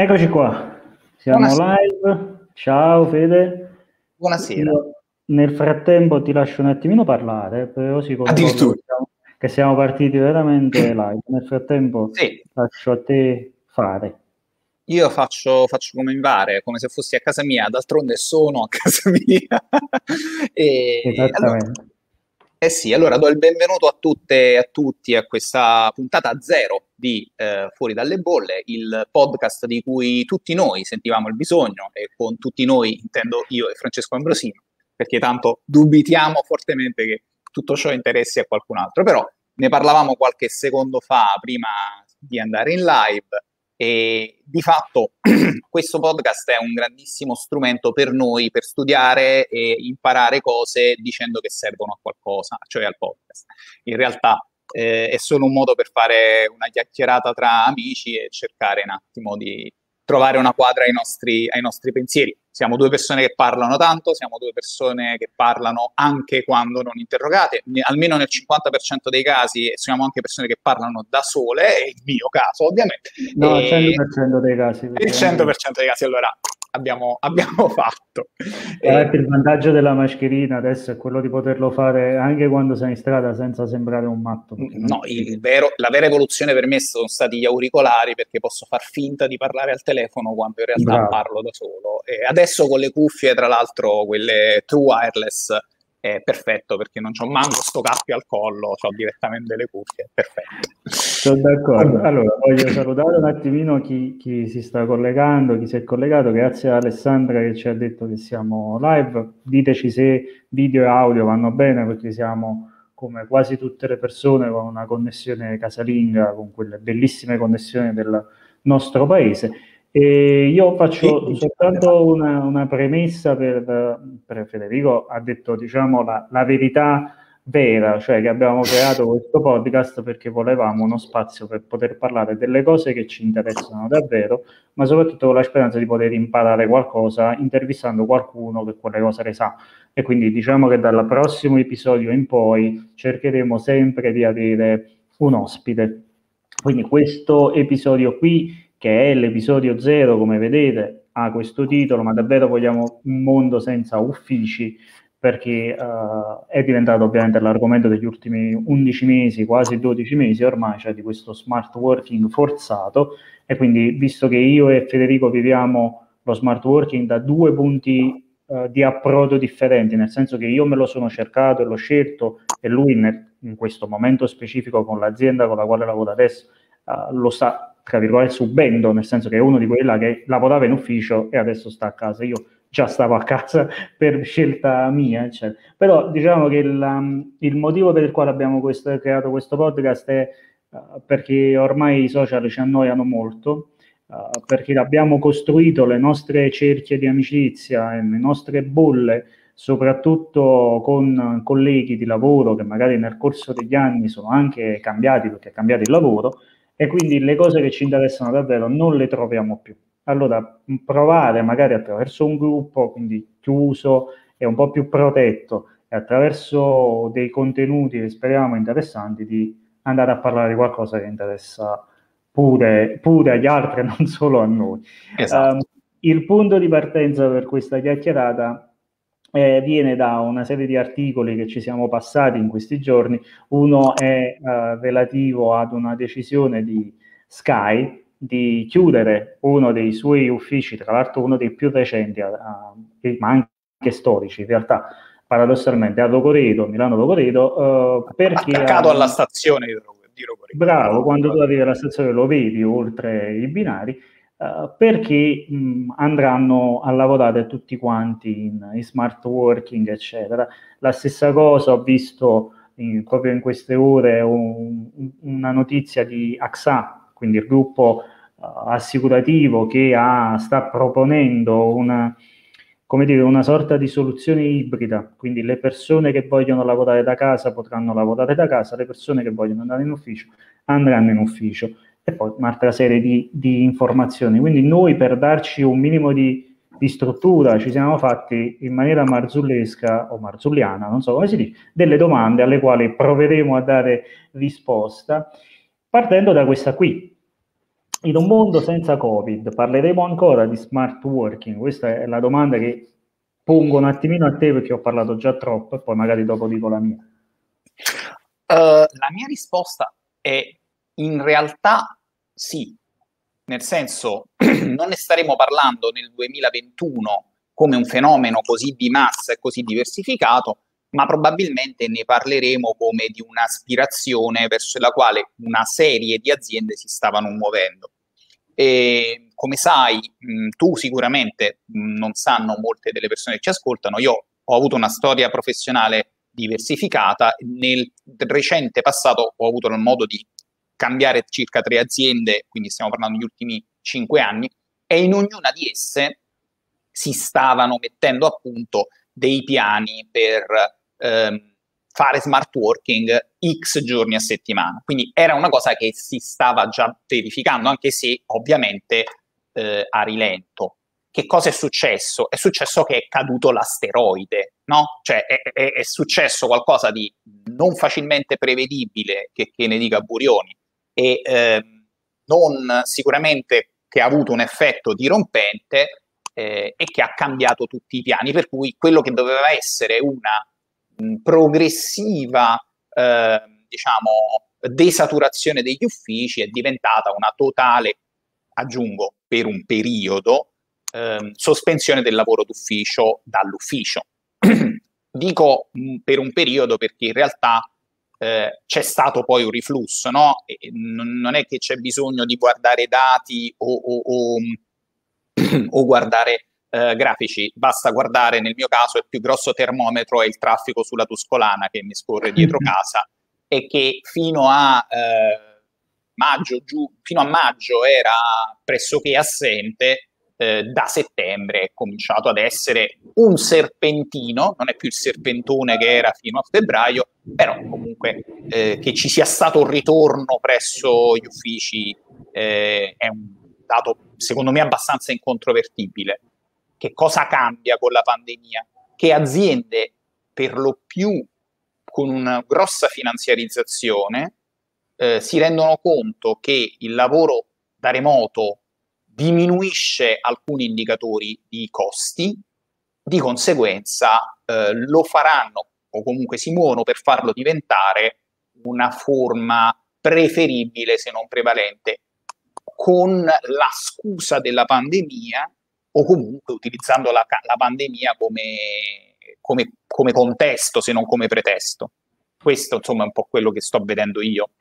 Eccoci qua, siamo Buonasera. live. Ciao Fede. Buonasera. Io nel frattempo ti lascio un attimino parlare, così Addirittura. che siamo partiti veramente live. Nel frattempo Sì, lascio a te fare. io faccio, faccio come mi pare, come se fossi a casa mia, d'altronde sono a casa mia. E allora, Esattamente. Eh sì, allora do il benvenuto a tutte e a tutti a questa puntata zero di eh, Fuori dalle bolle, il podcast di cui tutti noi sentivamo il bisogno e con tutti noi intendo io e Francesco Ambrosino, perché tanto dubitiamo fortemente che tutto ciò interessi a qualcun altro, però ne parlavamo qualche secondo fa prima di andare in live e di fatto questo podcast è un grandissimo strumento per noi per studiare e imparare cose dicendo che servono a qualcosa, cioè al podcast. In realtà eh, è solo un modo per fare una chiacchierata tra amici e cercare un attimo di trovare una quadra ai nostri, ai nostri pensieri. Siamo due persone che parlano tanto, siamo due persone che parlano anche quando non interrogate, almeno nel 50% dei casi siamo anche persone che parlano da sole, è il mio caso ovviamente. No, il 100% dei casi. il 100% dei casi allora abbiamo, abbiamo fatto. Eh, il vantaggio della mascherina adesso è quello di poterlo fare anche quando sei in strada senza sembrare un matto. No, il vero- la vera evoluzione per me sono stati gli auricolari perché posso far finta di parlare al telefono quando in realtà Bravo. parlo da solo. E adesso con le cuffie, tra l'altro, quelle true wireless, è perfetto perché non c'ho manco sto cappio al collo, ho direttamente le cuffie, è perfetto. Sono d'accordo. Allora, voglio salutare un attimino chi, chi si sta collegando, chi si è collegato. Grazie a Alessandra che ci ha detto che siamo live. Diteci se video e audio vanno bene perché siamo come quasi tutte le persone con una connessione casalinga, con quelle bellissime connessioni del nostro paese. E io faccio soltanto una, una premessa per, per Federico, ha detto diciamo la, la verità vera, cioè che abbiamo creato questo podcast perché volevamo uno spazio per poter parlare delle cose che ci interessano davvero, ma soprattutto con la speranza di poter imparare qualcosa intervistando qualcuno che quelle cose le sa. E quindi diciamo che dal prossimo episodio in poi cercheremo sempre di avere un ospite. Quindi questo episodio qui, che è l'episodio zero, come vedete, ha questo titolo, ma davvero vogliamo un mondo senza uffici, perché eh, è diventato ovviamente l'argomento degli ultimi 11 mesi, quasi 12 mesi ormai, cioè di questo smart working forzato. E quindi, visto che io e Federico viviamo lo smart working da due punti eh, di approdo differenti, nel senso che io me lo sono cercato e l'ho scelto, e lui nel- in questo momento specifico con l'azienda con la quale lavora adesso eh, lo sta, tra virgolette, subendo, nel senso che è uno di quella che lavorava in ufficio e adesso sta a casa. Io già stavo a casa per scelta mia, eccetera. Però diciamo che la- il motivo per il quale abbiamo questo- creato questo podcast è eh, perché ormai i social ci annoiano molto, eh, perché abbiamo costruito le nostre cerchie di amicizia e le nostre bolle soprattutto con colleghi di lavoro che magari nel corso degli anni sono anche cambiati perché è cambiato il lavoro e quindi le cose che ci interessano davvero non le troviamo più. Allora, provare magari attraverso un gruppo, quindi chiuso e un po' più protetto, e attraverso dei contenuti che speriamo interessanti, di andare a parlare di qualcosa che interessa pure, pure agli altri, non solo a noi. Esatto. Um, il punto di partenza per questa chiacchierata eh, viene da una serie di articoli che ci siamo passati in questi giorni. Uno è eh, relativo ad una decisione di Sky di chiudere uno dei suoi uffici, tra l'altro uno dei più recenti, a, ma anche storici in realtà, paradossalmente a Rogoredo, Milano Rogoredo, eh, perché... Attaccato ha- alla stazione di Ro- di Rogoredo. Bravo, quando tu arrivi alla stazione lo vedi oltre i binari, eh, perché mh, andranno a lavorare tutti quanti in, in smart working, eccetera. La stessa cosa ho visto in- proprio in queste ore un- un- una notizia di AXA, quindi il gruppo eh, assicurativo che ha- sta proponendo una, dire, una sorta di soluzione ibrida, quindi le persone che vogliono lavorare da casa potranno lavorare da casa, le persone che vogliono andare in ufficio andranno in ufficio e poi un'altra serie di, di informazioni. Quindi noi per darci un minimo di, di struttura ci siamo fatti in maniera marzulesca o marzulliana, non so come si dice, delle domande alle quali proveremo a dare risposta partendo da questa qui. in un mondo senza Covid parleremo ancora di smart working? Questa è la domanda che pongo un attimino a te perché ho parlato già troppo e poi magari dopo dico la mia. Uh, la mia risposta è in realtà sì, nel senso non ne staremo parlando nel 2021 come un fenomeno così di massa e così diversificato, ma probabilmente ne parleremo come di un'aspirazione verso la quale una serie di aziende si stavano muovendo. E come sai, tu sicuramente non sanno molte delle persone che ci ascoltano, io ho avuto una storia professionale diversificata, nel recente passato ho avuto il modo di cambiare circa tre aziende, quindi stiamo parlando degli ultimi cinque anni, e in ognuna di esse si stavano mettendo a punto dei piani per ehm, fare smart working X giorni a settimana. Quindi era una cosa che si stava già verificando, anche se ovviamente eh, a rilento. Che cosa è successo? È successo che è caduto l'asteroide, no? Cioè è, è, è successo qualcosa di non facilmente prevedibile, che, che ne dica Burioni, e eh, non sicuramente che ha avuto un effetto dirompente eh, e che ha cambiato tutti i piani, per cui quello che doveva essere una mh, progressiva, eh, diciamo, desaturazione degli uffici è diventata una totale, aggiungo, per un periodo, ehm, sospensione del lavoro d'ufficio dall'ufficio. Dico mh, per un periodo perché in realtà eh, c'è stato poi un riflusso, no? E non è che c'è bisogno di guardare dati o, o, o, o guardare eh, grafici, basta guardare nel mio caso il più grosso termometro è il traffico sulla Tuscolana che mi scorre dietro mm-hmm. casa e che fino a eh, maggio, giù, fino a maggio era pressoché assente eh, da settembre è cominciato ad essere un serpentino, non è più il serpentone che era fino a febbraio, però comunque eh, che ci sia stato un ritorno presso gli uffici eh, è un dato secondo me abbastanza incontrovertibile. Che cosa cambia con la pandemia? Che aziende per lo più con una grossa finanziarizzazione eh, si rendono conto che il lavoro da remoto diminuisce alcuni indicatori di costi, di conseguenza eh, lo faranno o comunque si muovono per farlo diventare una forma preferibile se non prevalente, con la scusa della pandemia o comunque utilizzando la, la pandemia come, come, come contesto se non come pretesto. Questo insomma è un po' quello che sto vedendo io.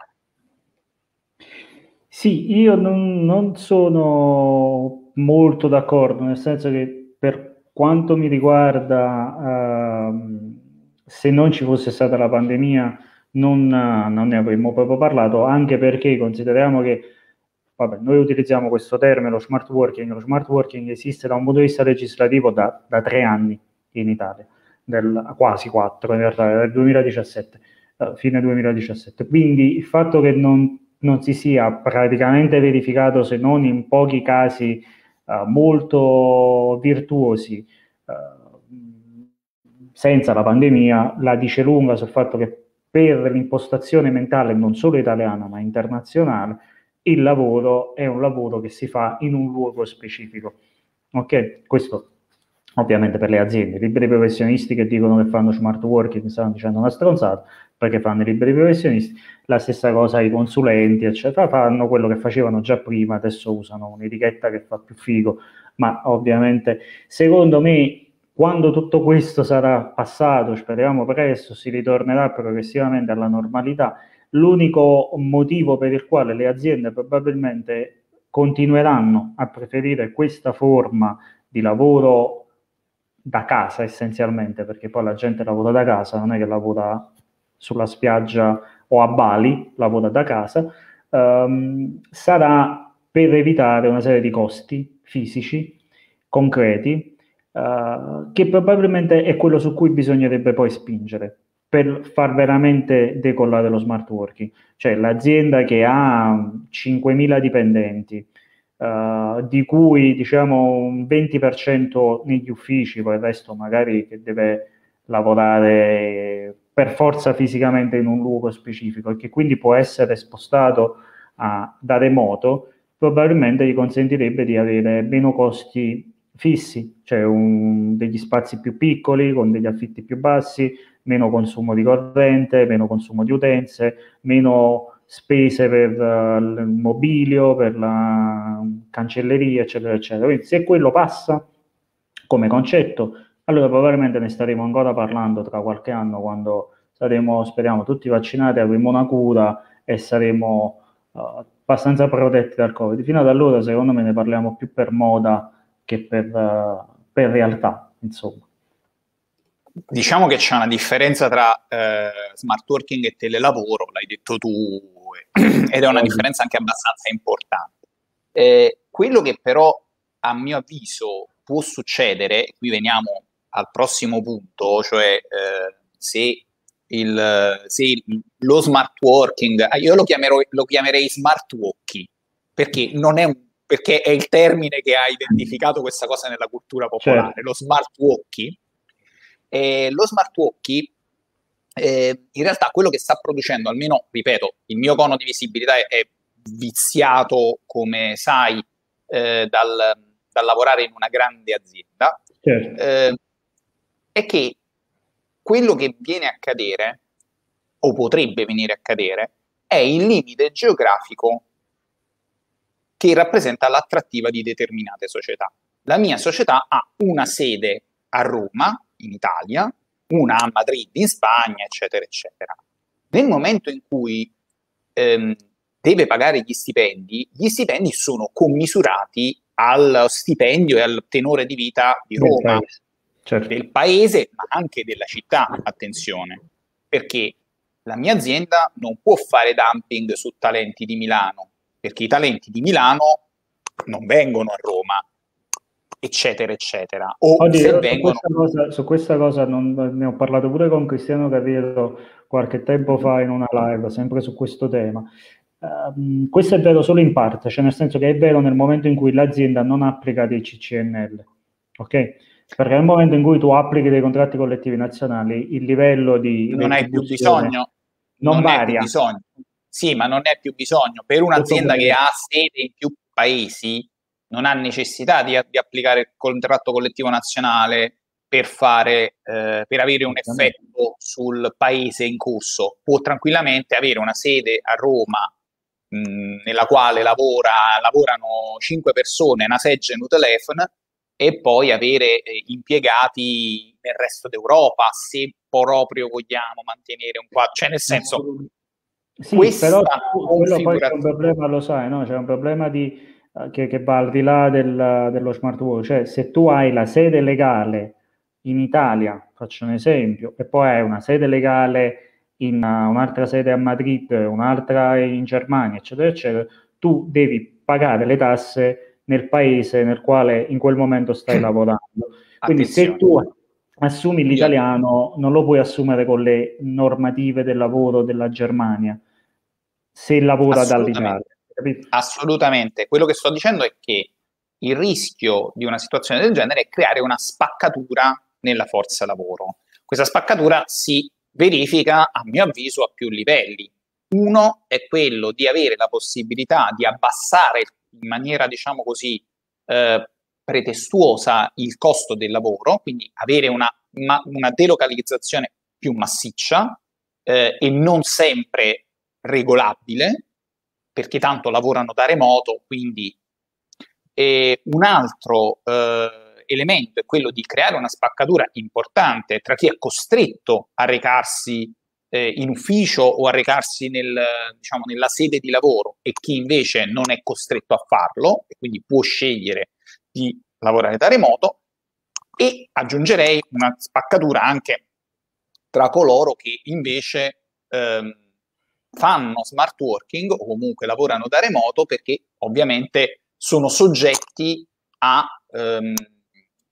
Sì, io non, non sono molto d'accordo, nel senso che per quanto mi riguarda, uh, se non ci fosse stata la pandemia, non, non, ne avremmo proprio parlato, anche perché consideriamo che vabbè, noi utilizziamo questo termine, lo smart working, lo smart working esiste da un punto di vista legislativo da, da tre anni in Italia, del, quasi quattro in realtà, dal 2017, uh, fine 2017. Quindi il fatto che non non si sia praticamente verificato se non in pochi casi uh, molto virtuosi uh, senza la pandemia, la dice lunga sul fatto che per l'impostazione mentale non solo italiana ma internazionale, il lavoro è un lavoro che si fa in un luogo specifico. Ok? Questo ovviamente per le aziende, i liberi professionisti che dicono che fanno smart working stanno dicendo una stronzata, perché fanno i liberi professionisti, la stessa cosa i consulenti, eccetera, fanno quello che facevano già prima, adesso usano un'etichetta che fa più figo, ma ovviamente secondo me quando tutto questo sarà passato, speriamo presto, si ritornerà progressivamente alla normalità, l'unico motivo per il quale le aziende probabilmente continueranno a preferire questa forma di lavoro da casa essenzialmente, perché poi la gente lavora da casa, non è che lavora sulla spiaggia o a Bali, lavora da casa, um, sarà per evitare una serie di costi fisici concreti, uh, che probabilmente è quello su cui bisognerebbe poi spingere per far veramente decollare lo smart working. Cioè l'azienda che ha 5.000 dipendenti, uh, di cui diciamo un 20% negli uffici, poi il resto magari che deve lavorare per forza fisicamente in un luogo specifico e che quindi può essere spostato a, da remoto, probabilmente gli consentirebbe di avere meno costi fissi, cioè un, degli spazi più piccoli con degli affitti più bassi, meno consumo di corrente, meno consumo di utenze, meno spese per uh, il mobilio, per la cancelleria, eccetera, eccetera. Quindi se quello passa come concetto, allora probabilmente ne staremo ancora parlando tra qualche anno quando saremo, speriamo, tutti vaccinati, avremo una cura e saremo uh, abbastanza protetti dal Covid. Fino ad allora, secondo me, ne parliamo più per moda che per, uh, per realtà, insomma. Diciamo che c'è una differenza tra eh, smart working e telelavoro, l'hai detto tu, ed è una differenza anche abbastanza importante. Eh, quello che però, a mio avviso, può succedere, qui veniamo al prossimo punto, cioè eh, se, il, se lo smart working, ah, io lo, lo chiamerei smart walking, perché non è un perché è il termine che ha identificato questa cosa nella cultura popolare, certo. lo smart walking. Eh, lo smart walking eh, in realtà quello che sta producendo, almeno, ripeto, il mio cono di visibilità è, è viziato, come sai, eh, dal, dal, lavorare in una grande azienda, certo. È che quello che viene a cadere, o potrebbe venire a cadere, è il limite geografico che rappresenta l'attrattiva di determinate società. La mia società ha una sede a Roma, in Italia, una a Madrid, in Spagna, eccetera, eccetera. Nel momento in cui ehm, deve pagare gli stipendi, gli stipendi sono commisurati al stipendio e al tenore di vita di Roma, certo. del paese, ma anche della città, attenzione, perché la mia azienda non può fare dumping su talenti di Milano, perché i talenti di Milano non vengono a Roma, eccetera, eccetera. O Oddio, se vengono... Questa cosa, su questa cosa non, ne ho parlato pure con Cristiano Capito qualche tempo fa in una live, sempre su questo tema. Um, questo è vero solo in parte, cioè nel senso che è vero nel momento in cui l'azienda non applica dei CCNL, ok? Perché nel momento in cui tu applichi dei contratti collettivi nazionali, il livello di... Non hai più bisogno. Non, non varia. Bisogno. Sì, ma non è più bisogno. Per un'azienda che ha sede in più paesi, non ha necessità di, di applicare il contratto collettivo nazionale per, fare, eh, per avere un effetto sul paese in corso. Può tranquillamente avere una sede a Roma mh, nella quale lavora, lavorano 5 persone, una segge e un telefono, e poi avere eh, impiegati nel resto d'Europa, se proprio vogliamo mantenere un quadro. Cioè, nel senso, sì, però quello poi c'è un problema, lo sai, no? C'è un problema di eh, che, che, va al di là del, dello smart work, cioè se tu hai la sede legale in Italia, faccio un esempio, e poi hai una sede legale in uh, un'altra sede a Madrid, un'altra in Germania, eccetera, eccetera, tu devi pagare le tasse nel paese nel quale in quel momento stai lavorando. Quindi Attenzione. se tu assumi l'italiano, non lo puoi assumere con le normative del lavoro della Germania, se lavora dall'Italia. Capito? Assolutamente. Quello che sto dicendo è che il rischio di una situazione del genere è creare una spaccatura nella forza lavoro. Questa spaccatura si verifica, a mio avviso, a più livelli. Uno è quello di avere la possibilità di abbassare in maniera, diciamo così, eh, pretestuosa il costo del lavoro, quindi avere una, ma, una delocalizzazione più massiccia eh, e non sempre regolabile, perché tanto lavorano da remoto, quindi e un altro eh, elemento è quello di creare una spaccatura importante tra chi è costretto a recarsi eh, in ufficio o a recarsi nel, diciamo, nella sede di lavoro e chi invece non è costretto a farlo e quindi può scegliere di lavorare da remoto e aggiungerei una spaccatura anche tra coloro che invece ehm, fanno smart working o comunque lavorano da remoto perché ovviamente sono soggetti a ehm,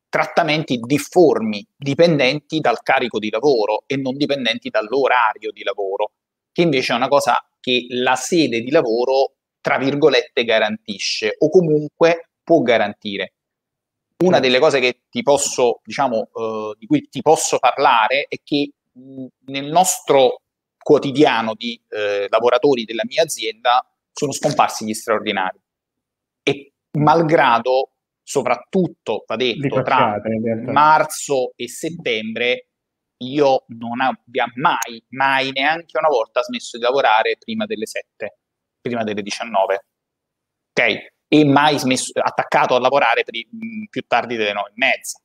trattamenti difformi, dipendenti dal carico di lavoro e non dipendenti dall'orario di lavoro, che invece è una cosa che la sede di lavoro, tra virgolette, garantisce o comunque può garantire. Una delle cose che ti posso, diciamo, eh, di cui ti posso parlare è che nel nostro quotidiano di eh, lavoratori della mia azienda sono scomparsi gli straordinari. e malgrado soprattutto, va detto, tra marzo e settembre, io non abbia mai, mai, neanche una volta smesso di lavorare prima delle 7, prima delle 19. Ok? E mai smesso, attaccato a lavorare pri- più tardi delle 9 e mezza.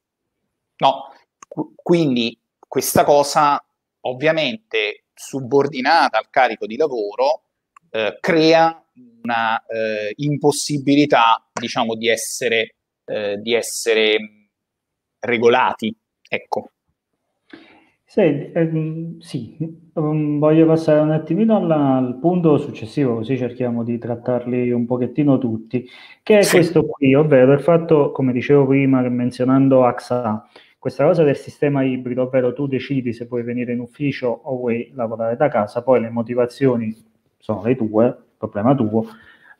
No, Qu- quindi questa cosa ovviamente subordinata al carico di lavoro eh, crea una eh, impossibilità, diciamo, di essere, eh, di essere regolati. Ecco. Sì, ehm, sì. Um, voglio passare un attimino alla, al punto successivo, così cerchiamo di trattarli un pochettino tutti, che è sì. questo qui, ovvero il fatto, come dicevo prima, menzionando AXA, questa cosa del sistema ibrido, ovvero tu decidi se vuoi venire in ufficio o vuoi lavorare da casa, poi le motivazioni sono le tue, problema tuo.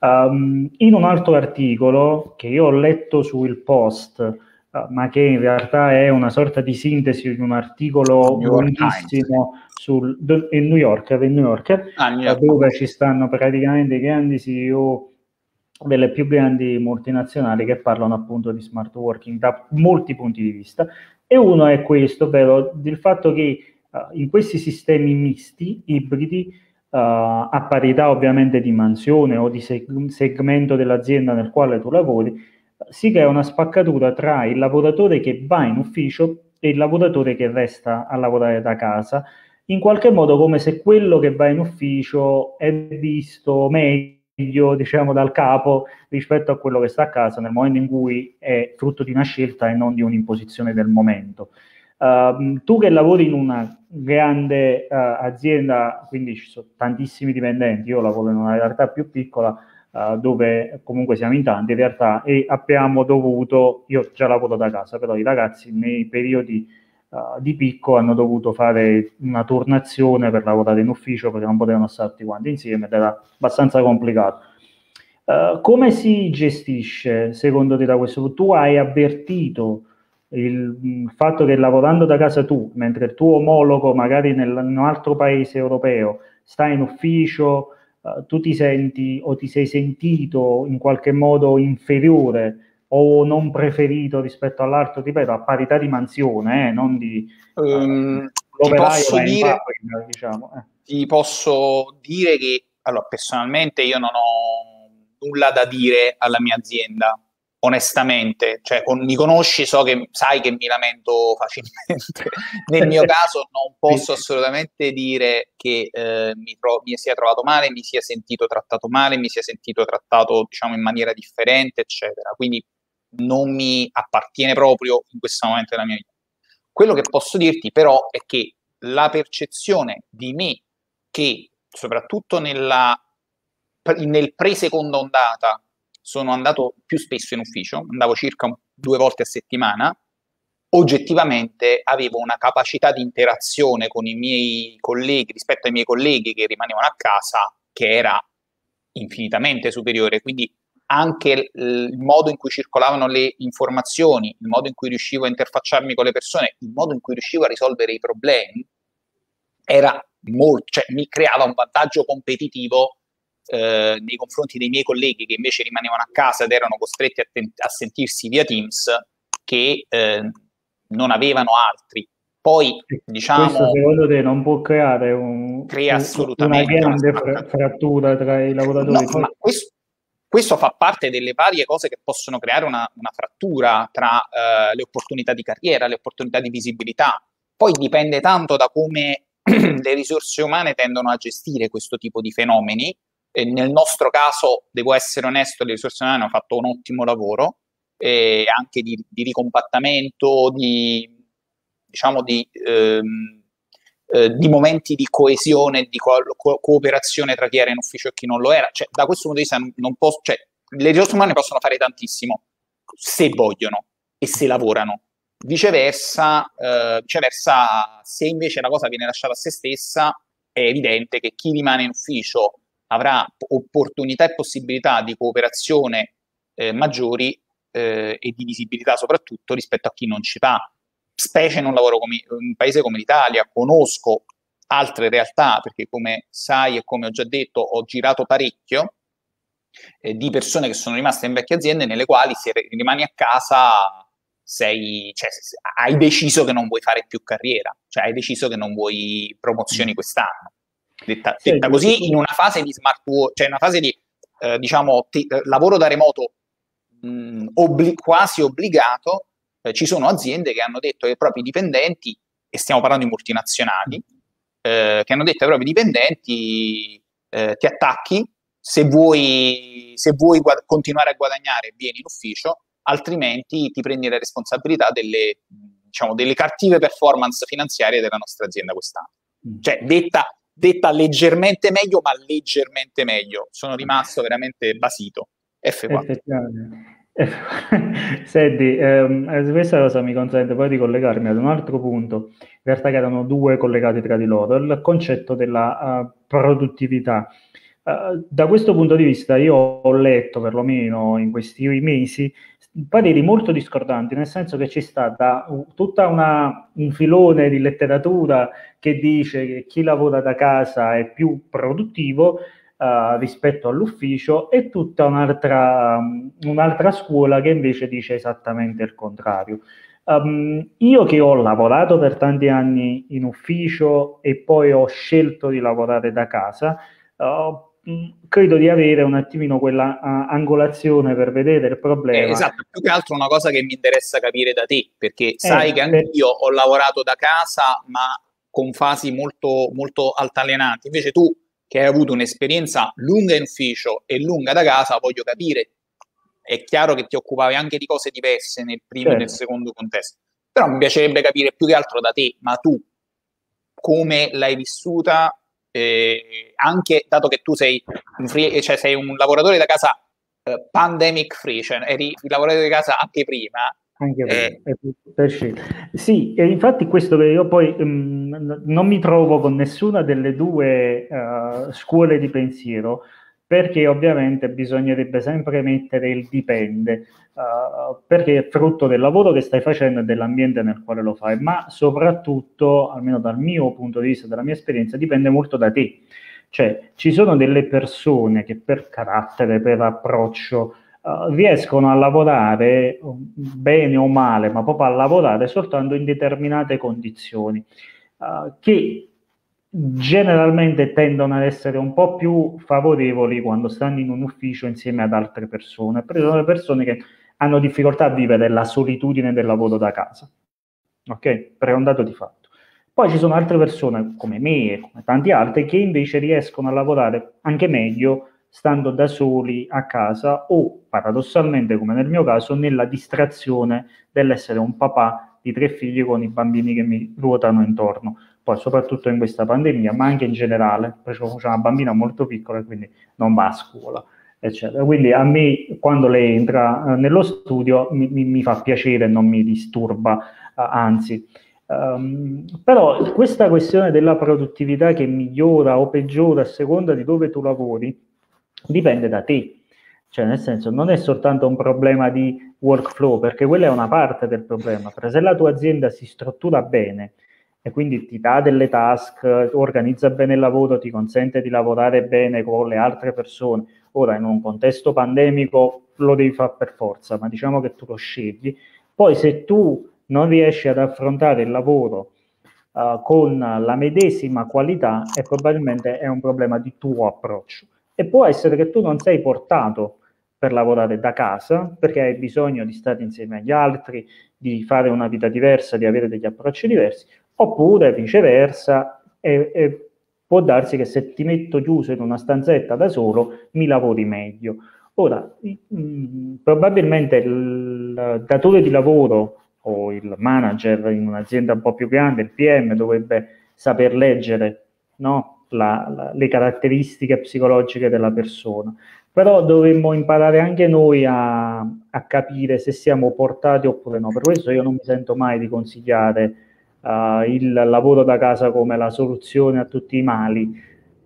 Um, in un altro articolo che io ho letto sul post, uh, ma che in realtà è una sorta di sintesi di un articolo lunghissimo sul in New Yorker, in New Yorker, ah, New York. dove ci stanno praticamente i grandi CEO delle più grandi multinazionali che parlano appunto di smart working da molti punti di vista e uno è questo, ovvero il fatto che uh, in questi sistemi misti, ibridi, a parità ovviamente di mansione o di seg- segmento dell'azienda nel quale tu lavori, si crea una spaccatura tra il lavoratore che va in ufficio e il lavoratore che resta a lavorare da casa, in qualche modo come se quello che va in ufficio è visto meglio, diciamo, dal capo rispetto a quello che sta a casa nel momento in cui è frutto di una scelta e non di un'imposizione del momento. Uh, tu che lavori in una grande uh, azienda, quindi ci sono tantissimi dipendenti, io lavoro in una realtà più piccola uh, dove comunque siamo in tanti in realtà e abbiamo dovuto, io già lavoro da casa, però i ragazzi nei periodi uh, di picco hanno dovuto fare una turnazione per lavorare in ufficio perché non potevano stare tutti quanti insieme ed era abbastanza complicato. Come si gestisce secondo te da questo? Tu hai avvertito il fatto che lavorando da casa tu, mentre il tuo omologo magari nel, in un altro paese europeo sta in ufficio, uh, tu ti senti o ti sei sentito in qualche modo inferiore o non preferito rispetto all'altro, ripeto, a parità di mansione, eh, non di... Um, ti, posso dire, fabbrica, diciamo, eh. ti posso dire che, allora, personalmente io non ho nulla da dire alla mia azienda onestamente, cioè con, mi conosci, so che sai che mi lamento facilmente. Nel mio caso non posso assolutamente dire che eh, mi, tro- mi, sia trovato male, mi sia sentito trattato male, mi sia sentito trattato diciamo in maniera differente, eccetera. Quindi non mi appartiene proprio in questo momento della mia vita. Quello che posso dirti però è che la percezione di me che soprattutto nella, nel pre-seconda ondata sono andato più spesso in ufficio, andavo circa due volte a settimana, oggettivamente avevo una capacità di interazione con i miei colleghi rispetto ai miei colleghi che rimanevano a casa che era infinitamente superiore, quindi anche il modo in cui circolavano le informazioni, il modo in cui riuscivo a interfacciarmi con le persone, il modo in cui riuscivo a risolvere i problemi, era molto, cioè mi creava un vantaggio competitivo eh, nei confronti dei miei colleghi che invece rimanevano a casa ed erano costretti a, ten- a sentirsi via Teams che eh, non avevano altri. Poi, diciamo... Questo secondo te non può creare un, crea una grande fra- frattura tra i lavoratori? No, ma questo, questo, fa parte delle varie cose che possono creare una, una frattura tra uh, le opportunità di carriera, le opportunità di visibilità. Poi dipende tanto da come le risorse umane tendono a gestire questo tipo di fenomeni e nel nostro caso, devo essere onesto, le risorse umane hanno fatto un ottimo lavoro, eh, anche di, di, ricompattamento, di, diciamo di, ehm, eh, di, momenti di coesione, di co- co- cooperazione tra chi era in ufficio e chi non lo era. Cioè, da questo punto di vista, non posso, cioè, le risorse umane possono fare tantissimo se vogliono e se lavorano. Viceversa, eh, viceversa, se invece la cosa viene lasciata a se stessa, è evidente che chi rimane in ufficio avrà opportunità e possibilità di cooperazione eh, maggiori eh, e di visibilità soprattutto rispetto a chi non ci va. Specie in un, lavoro come, in un paese come l'Italia, conosco altre realtà perché come sai e come ho già detto ho girato parecchio eh, di persone che sono rimaste in vecchie aziende nelle quali se rimani a casa sei, cioè, hai deciso che non vuoi fare più carriera, cioè hai deciso che non vuoi promozioni mm. quest'anno. Detta, detta così, in una fase di smart work, cioè in una fase di eh, diciamo, t- eh, lavoro da remoto mh, mm, obbli- quasi obbligato, eh, ci sono aziende che hanno detto ai propri dipendenti, e stiamo parlando di multinazionali, eh, che hanno detto ai propri dipendenti eh, ti attacchi, se vuoi, se vuoi guad- continuare a guadagnare vieni in ufficio, altrimenti ti prendi la responsabilità delle, diciamo, delle cattive performance finanziarie della nostra azienda quest'anno. Mm. Cioè, detta, detta leggermente meglio, ma leggermente meglio. Sono rimasto veramente basito. F4. Senti, ehm, questa cosa mi consente poi di collegarmi ad un altro punto, in realtà che erano due collegati tra di loro, il concetto della uh, produttività. Uh, da questo punto di vista io ho letto, perlomeno in questi mesi, pareri molto discordanti, nel senso che ci sta da tutta una, un filone di letteratura che dice che chi lavora da casa è più produttivo, uh, rispetto all'ufficio e tutta un'altra, un'altra scuola che invece dice esattamente il contrario. Um, io che ho lavorato per tanti anni in ufficio e poi ho scelto di lavorare da casa, uh, credo di avere un attimino quella uh, angolazione per vedere il problema. Eh, esatto, più che altro una cosa che mi interessa capire da te, perché eh, sai che anche io ho lavorato da casa, ma con fasi molto, molto altalenanti. Invece tu che hai avuto un'esperienza lunga in ufficio e lunga da casa, voglio capire, è chiaro che ti occupavi anche di cose diverse nel primo certo. e nel certo. secondo contesto, però mi piacerebbe capire più che altro da te, ma tu come l'hai vissuta, eh, anche dato che tu sei un, free, cioè sei un lavoratore da casa eh, pandemic free, cioè eri lavoratore di casa anche prima, anche eh. per, Sì, e infatti questo che io poi um, non mi trovo con nessuna delle due uh, scuole di pensiero, perché ovviamente bisognerebbe sempre mettere il dipende, uh, perché è frutto del lavoro che stai facendo e dell'ambiente nel quale lo fai, ma soprattutto, almeno dal mio punto di vista, dalla mia esperienza, dipende molto da te. Cioè, ci sono delle persone che per carattere, per approccio, uh, riescono a lavorare bene o male, ma proprio a lavorare soltanto in determinate condizioni, uh, che generalmente tendono ad essere un po' più favorevoli quando stanno in un ufficio insieme ad altre persone, perché sono le persone che hanno difficoltà a vivere la solitudine del lavoro da casa. Ok? Per è un dato di fatto. Poi ci sono altre persone come me e come tanti altri che invece riescono a lavorare anche meglio stando da soli a casa o paradossalmente, come nel mio caso, nella distrazione dell'essere un papà di tre figli con i bambini che mi ruotano intorno. Poi soprattutto in questa pandemia, ma anche in generale, perché c'è una bambina molto piccola e quindi non va a scuola, eccetera. Quindi a me, quando lei entra eh, nello studio, mi, mi, mi, fa piacere, non mi disturba, uh, anzi. Um, però questa questione della produttività che migliora o peggiora a seconda di dove tu lavori, dipende da te. Cioè, nel senso, non è soltanto un problema di workflow, perché quella è una parte del problema. Però se la tua azienda si struttura bene e quindi ti dà delle task, organizza bene il lavoro, ti consente di lavorare bene con le altre persone, ora in un contesto pandemico lo devi fare per forza, ma diciamo che tu lo scegli. Poi se tu non riesci ad affrontare il lavoro uh, con la medesima qualità, e probabilmente è un problema di tuo approccio e può essere che tu non sei portato per lavorare da casa perché hai bisogno di stare insieme agli altri, di fare una vita diversa, di avere degli approcci diversi, oppure viceversa, e, e può darsi che se ti metto chiuso in una stanzetta da solo mi lavori meglio. Ora, mh, mm, probabilmente il datore di lavoro o il manager in un'azienda un po' più grande, il PM, dovrebbe saper leggere no? la, la, le caratteristiche psicologiche della persona. Però dovremmo imparare anche noi a, a, capire se siamo portati oppure no. Per questo io non mi sento mai di consigliare uh, il lavoro da casa come la soluzione a tutti i mali,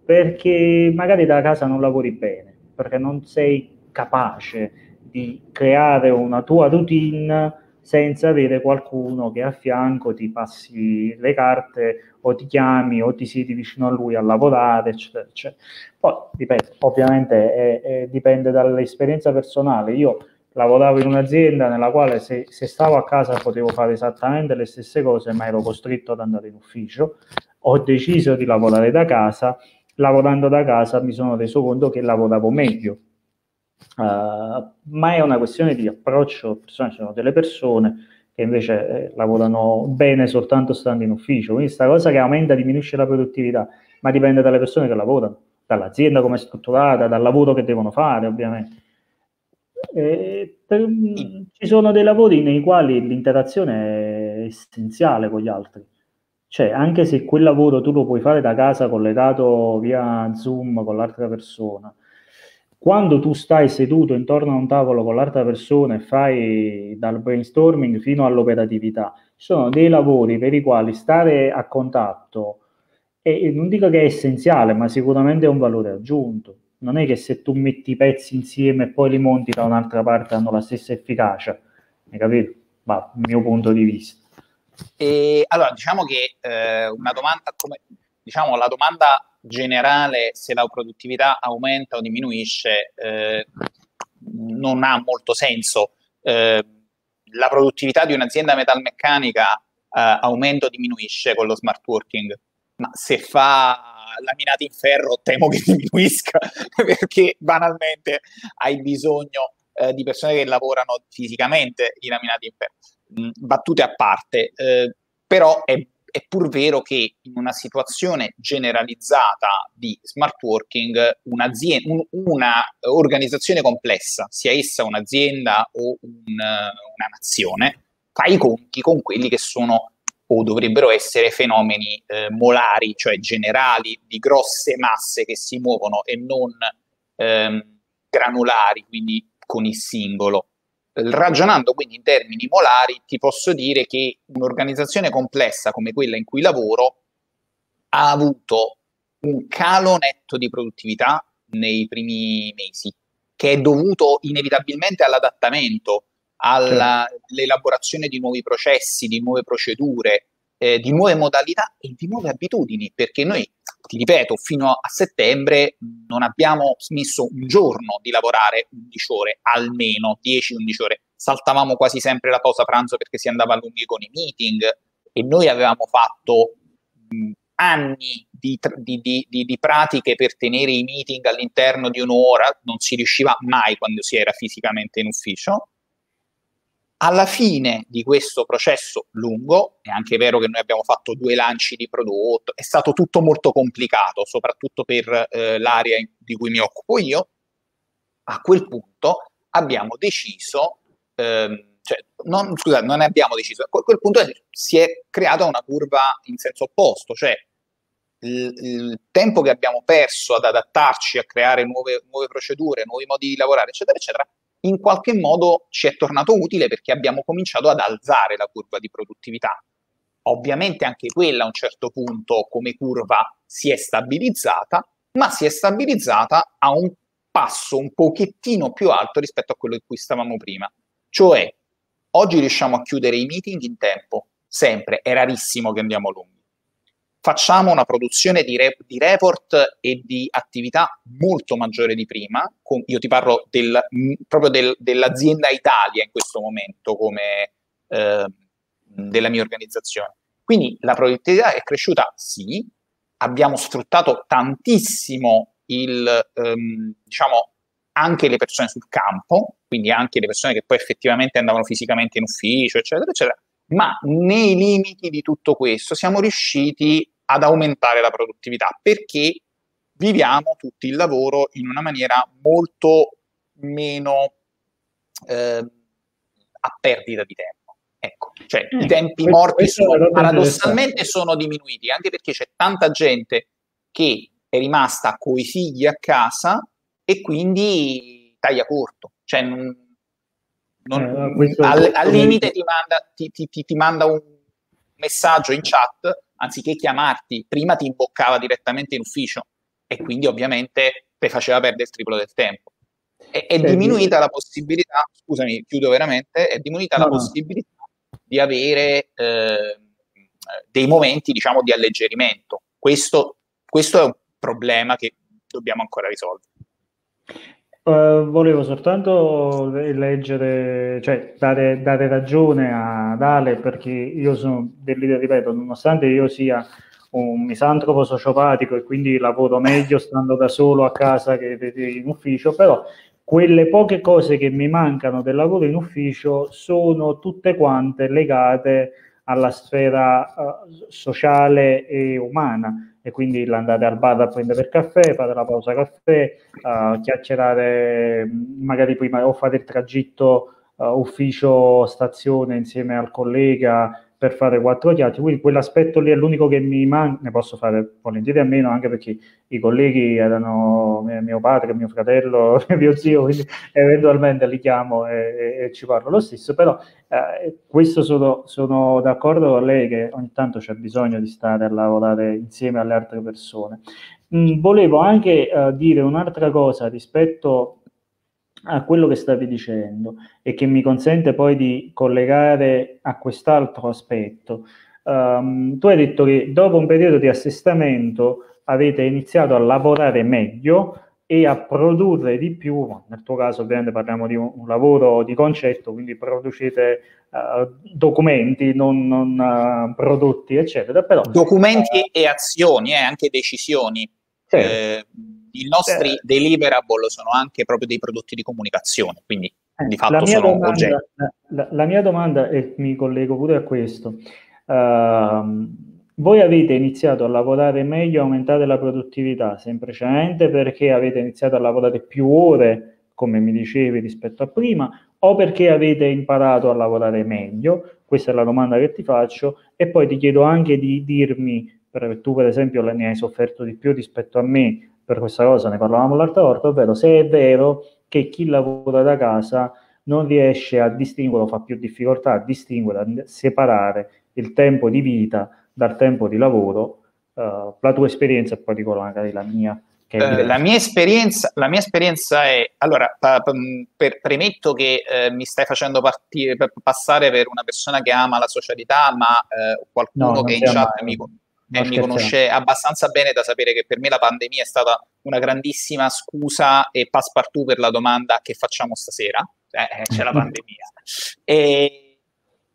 perché magari da casa non lavori bene, perché non sei capace di creare una tua routine senza avere qualcuno che a fianco ti passi le carte o ti chiami o ti siedi vicino a lui a lavorare, eccetera, eccetera. Poi, ripeto, ovviamente è, è, dipende dall'esperienza personale. Io lavoravo in un'azienda nella quale se, se, stavo a casa potevo fare esattamente le stesse cose, ma ero costretto ad andare in ufficio. Ho deciso di lavorare da casa. Lavorando da casa mi sono reso conto che lavoravo meglio Uh, ma è una questione di approccio Ci sono delle persone che invece eh, lavorano bene soltanto stando in ufficio, quindi questa cosa che aumenta diminuisce la produttività, ma dipende dalle persone che lavorano, dall'azienda come è strutturata, dal lavoro che devono fare ovviamente. E, per, ci sono dei lavori nei quali l'interazione è essenziale con gli altri. Cioè, anche se quel lavoro tu lo puoi fare da casa collegato via Zoom con l'altra persona, quando tu stai seduto intorno a un tavolo con l'altra persona e fai dal brainstorming fino all'operatività, ci sono dei lavori per i quali stare a contatto e non dico che è essenziale, ma sicuramente è un valore aggiunto. Non è che se tu metti i pezzi insieme e poi li monti da un'altra parte hanno la stessa efficacia, hai capito? Ma mio punto di vista. E allora, diciamo che eh, una domanda come diciamo la domanda generale se la produttività aumenta o diminuisce eh, non ha molto senso. Eh, la produttività di un'azienda metalmeccanica eh, aumenta o diminuisce con lo smart working, ma se fa laminati in ferro temo che diminuisca perché banalmente hai bisogno eh, di persone che lavorano fisicamente i laminati in ferro. Mm, battute a parte, eh, però è è pur vero che in una situazione generalizzata di smart working, un, una organizzazione complessa, sia essa un'azienda o un, una nazione, fa i conti con quelli che sono o dovrebbero essere fenomeni eh, molari, cioè generali, di grosse masse che si muovono e non ehm, granulari, quindi con il singolo. Ragionando quindi in termini molari, ti posso dire che un'organizzazione complessa come quella in cui lavoro ha avuto un calo netto di produttività nei primi mesi, che è dovuto inevitabilmente all'adattamento, all'elaborazione di nuovi processi, di nuove procedure, eh, di nuove modalità e di nuove abitudini, perché noi, ti ripeto, fino a settembre non abbiamo smesso un giorno di lavorare 11 ore, almeno 10-11 ore. Saltavamo quasi sempre la pausa pranzo perché si andava a lunghi con i meeting e noi avevamo fatto mh, anni di, di, di, di, pratiche per tenere i meeting all'interno di un'ora, non si riusciva mai quando si era fisicamente in ufficio alla fine di questo processo lungo, è anche vero che noi abbiamo fatto due lanci di prodotto, è stato tutto molto complicato, soprattutto per eh, l'area di cui mi occupo io, a quel punto abbiamo deciso, ehm, cioè, non, scusate, non abbiamo deciso, a quel punto si è creata una curva in senso opposto, cioè il, il tempo che abbiamo perso ad adattarci, a creare nuove, nuove procedure, nuovi modi di lavorare, eccetera, eccetera, in qualche modo ci è tornato utile perché abbiamo cominciato ad alzare la curva di produttività. Ovviamente anche quella a un certo punto come curva si è stabilizzata, ma si è stabilizzata a un passo un pochettino più alto rispetto a quello in cui stavamo prima. Cioè, oggi riusciamo a chiudere i meeting in tempo, sempre, è rarissimo che andiamo lunghi facciamo una produzione di, re- di, report e di attività molto maggiore di prima. Con, io ti parlo del, proprio del, dell'azienda Italia in questo momento come eh, della mia organizzazione. Quindi la produttività è cresciuta, sì, abbiamo sfruttato tantissimo il, ehm, diciamo, anche le persone sul campo, quindi anche le persone che poi effettivamente andavano fisicamente in ufficio, eccetera, eccetera, ma nei limiti di tutto questo siamo riusciti ad aumentare la produttività perché viviamo tutti il lavoro in una maniera molto meno eh, a perdita di tempo. Ecco, cioè mm, i tempi questo, morti questo sono, paradossalmente sono diminuiti, anche perché c'è tanta gente che è rimasta coi figli a casa e quindi taglia corto. Cioè, non, non, eh, al, al, limite ti manda, ti, ti, ti manda un messaggio in chat anziché chiamarti, prima ti imboccava direttamente in ufficio e quindi ovviamente ti faceva perdere il triplo del tempo. E, è diminuita la possibilità, scusami, chiudo veramente, è diminuita no, la possibilità di avere eh, dei momenti, diciamo, di alleggerimento. Questo, questo è un problema che dobbiamo ancora risolvere. Uh, volevo soltanto leggere, cioè dare, dare, ragione ad Ale perché io sono dell'idea, ripeto, nonostante io sia un misantropo sociopatico e quindi lavoro meglio stando da solo a casa che in ufficio, però quelle poche cose che mi mancano del lavoro in ufficio sono tutte quante legate alla sfera uh, sociale e umana e quindi l'andare al bar a prendere il caffè, fare la pausa caffè, uh, chiacchierare magari prima o fare il tragitto uh, ufficio-stazione insieme al collega per fare quattro chiacchiere, quindi quell'aspetto lì è l'unico che mi manca, ne posso fare volentieri a meno anche perché i colleghi erano mio padre, mio fratello, mio zio, quindi eventualmente li chiamo e, e, ci parlo lo stesso, però eh, questo sono, sono, d'accordo con lei che ogni tanto c'è bisogno di stare a lavorare insieme alle altre persone. Mm, volevo anche eh, dire un'altra cosa rispetto a quello che stavi dicendo e che mi consente poi di collegare a quest'altro aspetto. Um, tu hai detto che dopo un periodo di assestamento avete iniziato a lavorare meglio e a produrre di più, nel tuo caso ovviamente parliamo di un, un lavoro di concetto, quindi producete uh, documenti, non, non uh, prodotti, eccetera. Però, documenti uh, e azioni, eh, anche decisioni. Certo. Eh, i nostri eh. deliverable sono anche proprio dei prodotti di comunicazione, quindi eh, di fatto sono domanda, oggetti. La, la, mia domanda, e mi collego pure a questo, uh, voi avete iniziato a lavorare meglio, aumentate la produttività semplicemente perché avete iniziato a lavorare più ore, come mi dicevi, rispetto a prima, o perché avete imparato a lavorare meglio? Questa è la domanda che ti faccio. E poi ti chiedo anche di dirmi, per, tu per esempio ne hai sofferto di più rispetto a me, per questa cosa ne parlavamo l'altra volta, ovvero se è vero che chi lavora da casa non riesce a distinguere, o fa più difficoltà a distinguere, a separare il tempo di vita dal tempo di lavoro, uh, la tua esperienza e poi dico magari la mia. Eh, la, mia esperienza, la mia esperienza è, allora, pa, pa, per, premetto che eh, mi stai facendo partire, per passare per una persona che ama la socialità, ma eh, qualcuno no, che in chat mi, eh, mi conosce abbastanza bene da sapere che per me la pandemia è stata una grandissima scusa e passepartout per la domanda che facciamo stasera. Eh, eh c'è la pandemia. E,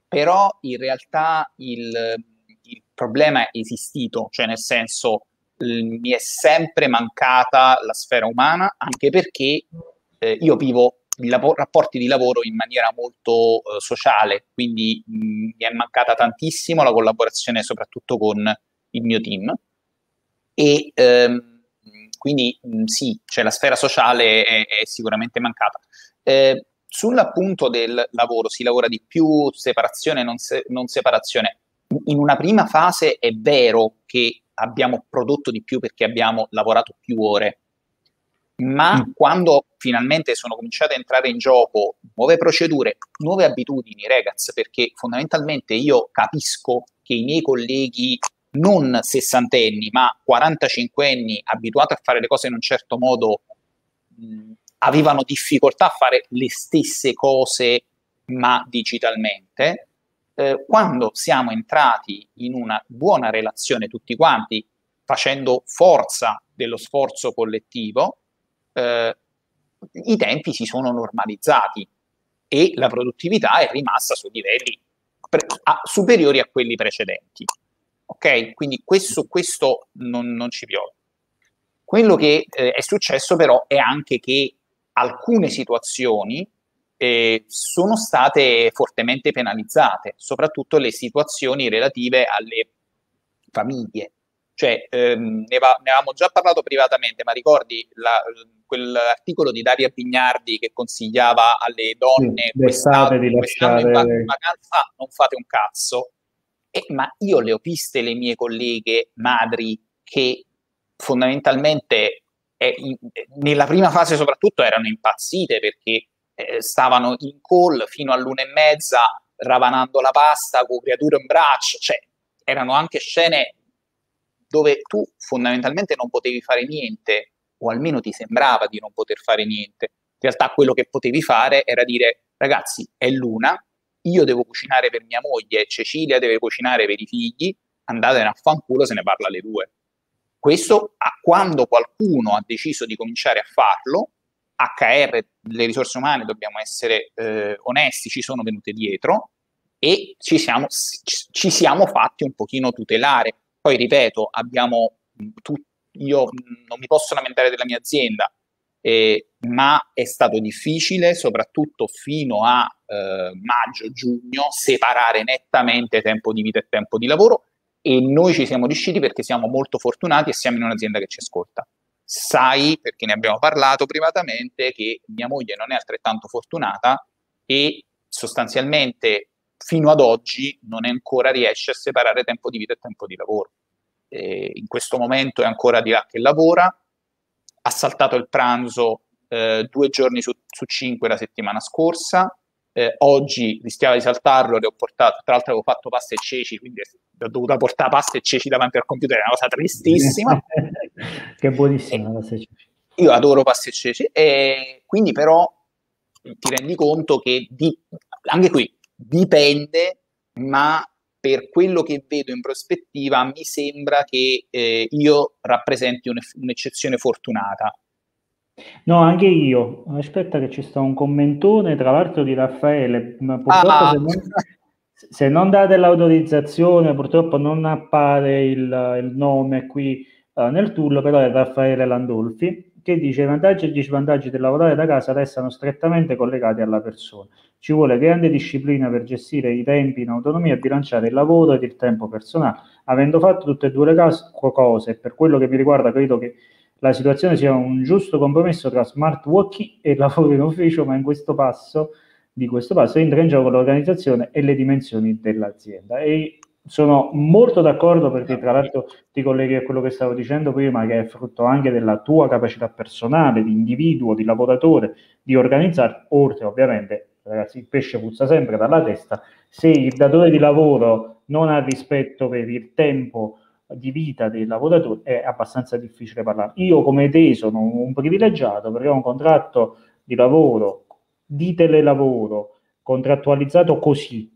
però in realtà il, il, problema è esistito, cioè nel senso mi è sempre mancata la sfera umana, anche perché eh, io vivo i lav- rapporti di lavoro in maniera molto eh, sociale, quindi mh, mi è mancata tantissimo la collaborazione soprattutto con il mio team. E ehm, quindi mh, sì, cioè la sfera sociale è, è sicuramente mancata. Eh, sull'appunto del lavoro si lavora di più, separazione, non, se- non separazione. In una prima fase è vero che abbiamo prodotto di più perché abbiamo lavorato più ore, ma mm. quando finalmente sono cominciate a entrare in gioco nuove procedure, nuove abitudini, ragazzi, perché fondamentalmente io capisco che i miei colleghi non sessantenni, ma 45 anni abituati a fare le cose in un certo modo, mh, avevano difficoltà a fare le stesse cose, ma digitalmente. Eh, quando siamo entrati in una buona relazione tutti quanti, facendo forza dello sforzo collettivo, eh, i tempi si sono normalizzati e la produttività è rimasta su livelli pre- a, superiori a quelli precedenti. Ok? Quindi questo, questo non, non, ci piove. Quello che eh, è successo però è anche che alcune situazioni eh, sono state fortemente penalizzate, soprattutto le situazioni relative alle famiglie. Cioè, ehm, ne, va, ne, avevamo già parlato privatamente, ma ricordi la, quell'articolo di Daria Pignardi che consigliava alle donne sì, quest'anno, quest'anno in vacanza non fate un cazzo, eh, ma io le ho viste le mie colleghe madri che fondamentalmente eh, in, nella prima fase soprattutto erano impazzite perché eh, stavano in call fino all'una e mezza ravanando la pasta con creature in braccio, cioè erano anche scene dove tu fondamentalmente non potevi fare niente o almeno ti sembrava di non poter fare niente. In realtà quello che potevi fare era dire ragazzi è l'una, io devo cucinare per mia moglie, Cecilia deve cucinare per i figli, andatene a fanculo, se ne parla alle due. Questo quando qualcuno ha deciso di cominciare a farlo, HR, le risorse umane, dobbiamo essere eh, onesti, ci sono venute dietro e ci siamo, ci siamo fatti un pochino tutelare. Poi ripeto, abbiamo tu, io non mi posso lamentare della mia azienda, eh, ma è stato difficile, soprattutto fino a eh, maggio-giugno, separare nettamente tempo di vita e tempo di lavoro e noi ci siamo riusciti perché siamo molto fortunati e siamo in un'azienda che ci ascolta. Sai, perché ne abbiamo parlato privatamente, che mia moglie non è altrettanto fortunata e sostanzialmente fino ad oggi non è ancora riesce a separare tempo di vita e tempo di lavoro. E in questo momento è ancora di là che lavora, ha saltato il pranzo eh, due giorni su, su cinque la settimana scorsa, eh, oggi rischiava di saltarlo, le ho portato, tra l'altro avevo fatto pasta e ceci, quindi ho dovuto portare pasta e ceci davanti al computer, è una cosa tristissima. che buonissima la pasta e ceci. Io adoro pasta e ceci, e quindi però ti rendi conto che di, anche qui dipende, ma per quello che vedo in prospettiva mi sembra che eh, io rappresenti un, un'eccezione fortunata. No, anche io. Aspetta che ci sta un commentone, tra l'altro di Raffaele. Purtroppo ah. se, non, se, non, date l'autorizzazione, purtroppo non appare il, il nome qui uh, nel tool, però è Raffaele Landolfi che dice i vantaggi e gli svantaggi del lavorare da casa restano strettamente collegati alla persona. Ci vuole grande disciplina per gestire i tempi in autonomia e bilanciare il lavoro ed il tempo personale. Avendo fatto tutte e due le cose, per quello che mi riguarda, credo che la situazione sia un giusto compromesso tra smart working e lavoro in ufficio, ma in questo passo, di questo passo entra in gioco l'organizzazione e le dimensioni dell'azienda. E sono molto d'accordo perché tra l'altro ti colleghi a quello che stavo dicendo prima, che è frutto anche della tua capacità personale, di individuo, di lavoratore, di organizzare, oltre ovviamente, ragazzi, il pesce puzza sempre dalla testa, se il datore di lavoro non ha rispetto per il tempo di vita dei lavoratori è abbastanza difficile parlare. Io come te sono un privilegiato perché ho un contratto di lavoro, di telelavoro, contrattualizzato così,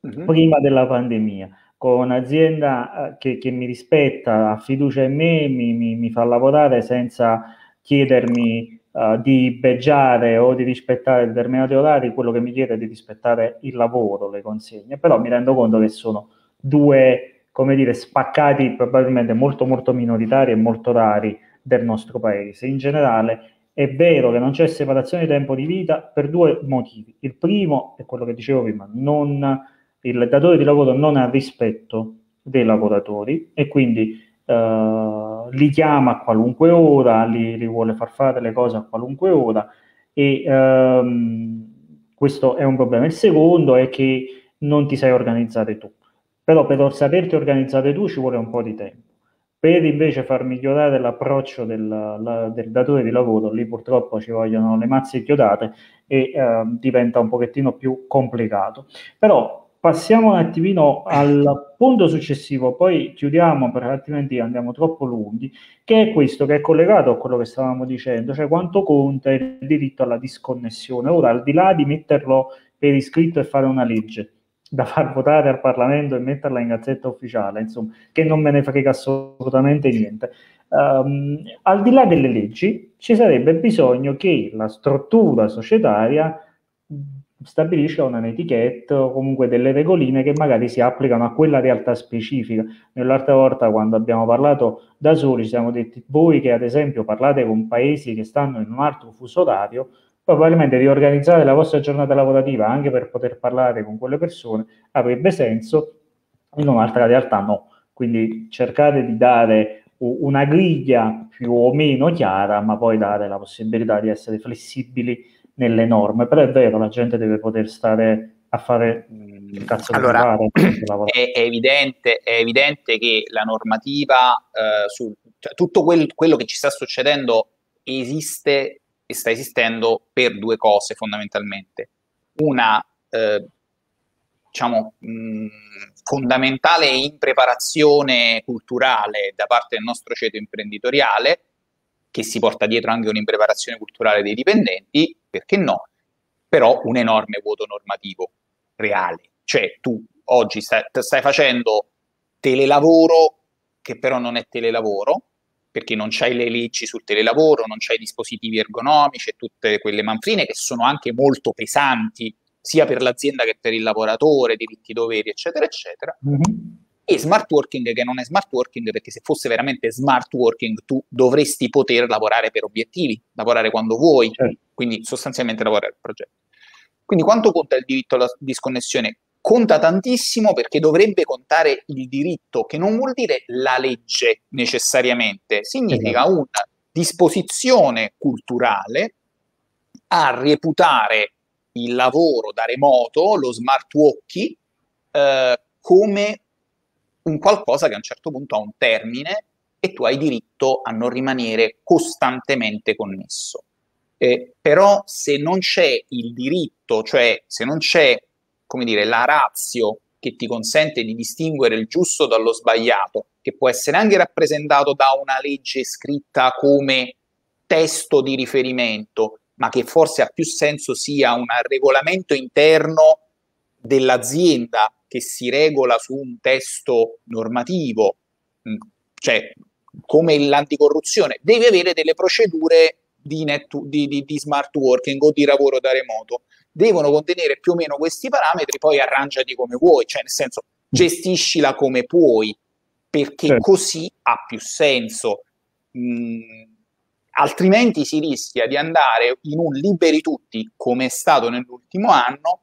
uh-huh. prima della pandemia, con un'azienda eh, che, che, mi rispetta, ha fiducia in me, mi, mi, mi fa lavorare senza chiedermi uh, di beggiare o di rispettare determinati orari, quello che mi chiede è di rispettare il lavoro, le consegne, però mi rendo conto che sono due, come dire, spaccati probabilmente molto molto minoritari e molto rari del nostro paese. In generale è vero che non c'è separazione di tempo di vita per due motivi. Il primo è quello che dicevo prima, non il datore di lavoro non ha rispetto dei lavoratori e quindi eh, li chiama a qualunque ora, li, li, vuole far fare le cose a qualunque ora e ehm, questo è un problema. Il secondo è che non ti sai organizzare tu, però per saperti organizzare tu ci vuole un po' di tempo. Per invece far migliorare l'approccio del, la, del datore di lavoro, lì purtroppo ci vogliono le mazze chiodate e eh, diventa un pochettino più complicato. Però passiamo un attimino al punto successivo, poi chiudiamo perché altrimenti andiamo troppo lunghi, che è questo che è collegato a quello che stavamo dicendo, cioè quanto conta il diritto alla disconnessione. Ora, al di là di metterlo per iscritto e fare una legge da far votare al Parlamento e metterla in gazzetta ufficiale, insomma, che non me ne frega assolutamente niente. Um, al di là delle leggi, ci sarebbe bisogno che la struttura societaria stabilisce un'etichetta o comunque delle regoline che magari si applicano a quella realtà specifica. Nell'altra volta, quando abbiamo parlato da soli, ci siamo detti voi che ad esempio parlate con paesi che stanno in un altro fuso orario, probabilmente riorganizzare la vostra giornata lavorativa anche per poter parlare con quelle persone avrebbe senso, in un'altra realtà no. Quindi cercate di dare una griglia più o meno chiara, ma poi dare la possibilità di essere flessibili nelle norme, però è vero, la gente deve poter stare a fare il cazzo allora, di fare. È, è, evidente, è evidente che la normativa, eh, su, cioè, tutto quel, quello che ci sta succedendo esiste e sta esistendo per due cose fondamentalmente. Una, eh, diciamo, mh, fondamentale impreparazione culturale da parte del nostro ceto imprenditoriale, che si porta dietro anche un'impreparazione culturale dei dipendenti, perché no, però un enorme vuoto normativo. reale. Cioè tu oggi stai, stai facendo telelavoro che però non è telelavoro, perché non c'hai le leggi sul telelavoro, non c'hai dispositivi ergonomici e tutte quelle manfrine che sono anche molto pesanti, sia per l'azienda che per il lavoratore, diritti, doveri, eccetera, eccetera. Mm-hmm. E smart working che non è smart working, perché se fosse veramente smart working tu dovresti poter lavorare per obiettivi, lavorare quando vuoi, certo. quindi sostanzialmente lavorare al progetto. Quindi quanto conta il diritto alla disconnessione? conta tantissimo perché dovrebbe contare il diritto, che non vuol dire la legge necessariamente, significa esatto. una disposizione culturale a reputare il lavoro da remoto, lo smart walkie, eh, come un qualcosa che a un certo punto ha un termine e tu hai diritto a non rimanere costantemente connesso. Eh, però se non c'è il diritto, cioè se non c'è come dire, la razio che ti consente di distinguere il giusto dallo sbagliato, che può essere anche rappresentato da una legge scritta come testo di riferimento, ma che forse ha più senso sia un regolamento interno dell'azienda che si regola su un testo normativo, mm, cioè come l'anticorruzione, deve avere delle procedure di, net, di, di, di smart working o di lavoro da remoto devono contenere più o meno questi parametri, poi arrangiati come vuoi, cioè nel senso gestiscila come puoi, perché certo. così ha più senso. Mm, altrimenti si rischia di andare in un liberi tutti, come è stato nell'ultimo anno,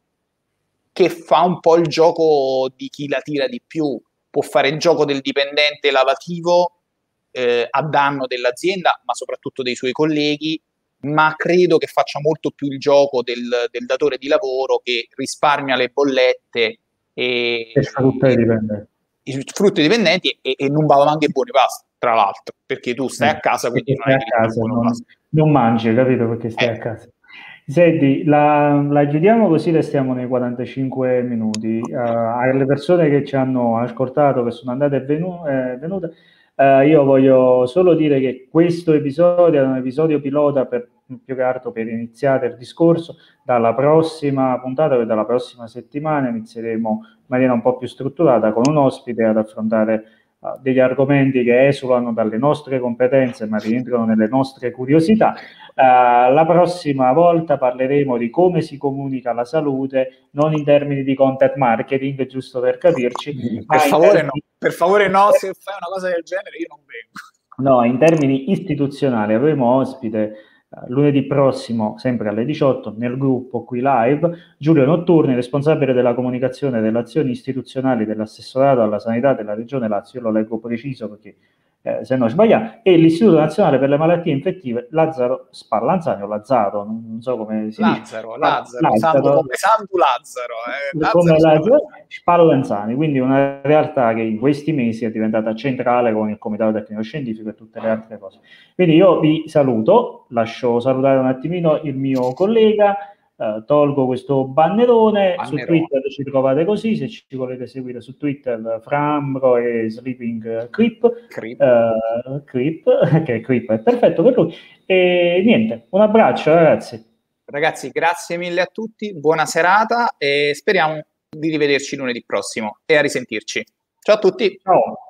che fa un po' il gioco di chi la tira di più. Può fare il gioco del dipendente lavativo eh, a danno dell'azienda, ma soprattutto dei suoi colleghi, ma credo che faccia molto più il gioco del, del datore di lavoro che risparmia le bollette e, e sfrutta i dipendenti. Sfrutta i dipendenti e, e non va anche buoni pasti, tra l'altro, perché tu stai a casa, quindi non, casa, non, non, mangi, capito? Perché stai eh. a casa. Senti, la, la, chiudiamo così restiamo nei 45 minuti. Uh, alle persone che ci hanno ascoltato, che sono andate e venu- eh, venute, uh, io voglio solo dire che questo episodio è un episodio pilota per più che altro per iniziare il discorso, dalla prossima puntata e dalla prossima settimana inizieremo in maniera un po' più strutturata con un ospite ad affrontare uh, degli argomenti che esulano dalle nostre competenze ma rientrano nelle nostre curiosità. Uh, la prossima volta parleremo di come si comunica la salute, non in termini di content marketing, giusto per capirci. Per favore, termini... no. per favore no, se fai una cosa del genere io non vengo. No, in termini istituzionali avremo ospite lunedì prossimo, sempre alle 18, nel gruppo qui live, Giulio Notturni, responsabile della comunicazione delle azioni istituzionali dell'assessorato alla sanità della Regione Lazio, io lo leggo preciso perché eh, se no sbagliamo, e l'Istituto Nazionale per le Malattie Infettive Lazzaro Spallanzani o Lazzaro, non, non so come si Lazzaro, dice. Lazzaro, Lazzaro, Lazzaro, come Santo Lazzaro. Eh, Lazzaro, come Lazzaro Spallanzani, quindi una realtà che in questi mesi è diventata centrale con il Comitato Tecnico Scientifico e tutte le altre cose. Quindi io vi saluto, lascio salutare un attimino il mio collega, Uh, tolgo questo bannerone, Bannerone. su Twitter ci trovate così, se ci volete seguire su Twitter Frambro e Sleeping Creep, Creep. Uh, Creep che Creep è perfetto per lui. E niente, un abbraccio ragazzi. Ragazzi grazie mille a tutti, buona serata e speriamo di rivederci lunedì prossimo e a risentirci. Ciao a tutti. Ciao